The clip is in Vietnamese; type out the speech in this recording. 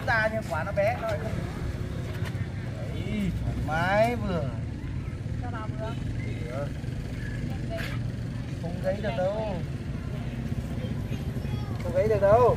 vẫn già nhưng quả nó bé thôi. Đấy, thoải mái vừa. Cho vào vừa. Không gãy được đâu. Không gãy được đâu